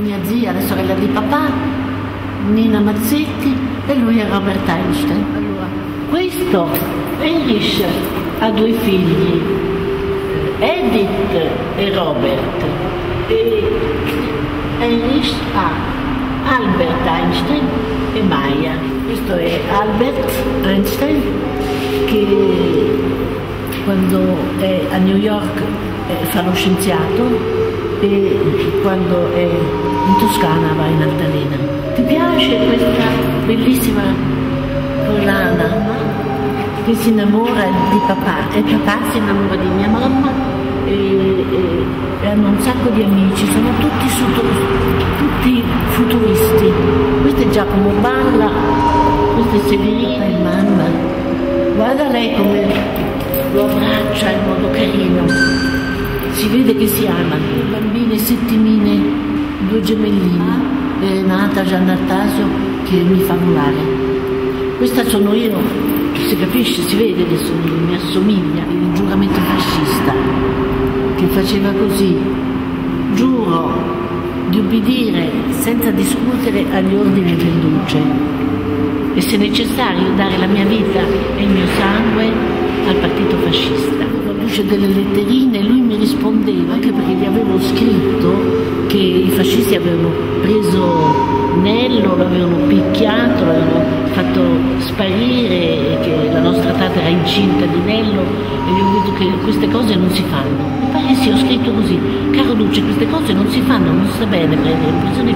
mia zia, la sorella di papà, Nina Mazzetti e lui è Robert Einstein. Allora, questo Heinrich ha due figli, Edith e Robert. E Heinrich ha Albert Einstein e Maya. Questo è Albert Einstein che quando è a New York eh, fa lo scienziato e quando è in Toscana va in altalena. Ti piace questa bellissima collana che si innamora di papà e papà si innamora di mia mamma e, e, e hanno un sacco di amici, sono tutti, tutti futuristi. Questo è Giacomo Balla, questo è Severina e mamma. Guarda lei come lo abbraccia in modo carino si vede che si amano, bambine settimine, due gemellini, Renata Giannartasio che mi fa volare. Questa sono io, si capisce, si vede che sono, mi assomiglia, il giuramento fascista, che faceva così, giuro di ubbidire senza discutere agli ordini del duce. E se necessario dare la mia vita e il mio sangue al partito fascista. Luce delle letterine lui mi rispondeva anche perché gli avevo scritto che i fascisti avevano preso Nello, lo avevano picchiato, lo avevano fatto sparire, che la nostra tata era incinta di Nello e gli ho detto che queste cose non si fanno. Mi pare sì, ho scritto così, caro Luce, queste cose non si fanno, non sta bene prendere in prigione